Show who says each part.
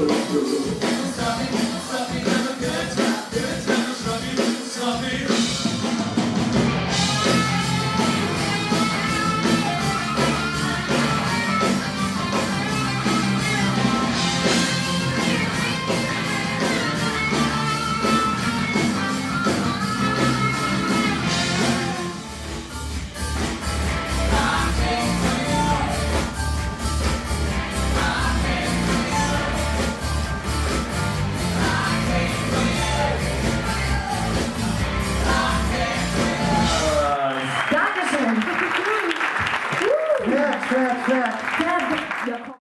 Speaker 1: Sloppy, sloppy, have a good time, good time, sloppy, sloppy.
Speaker 2: clap, clap, clap.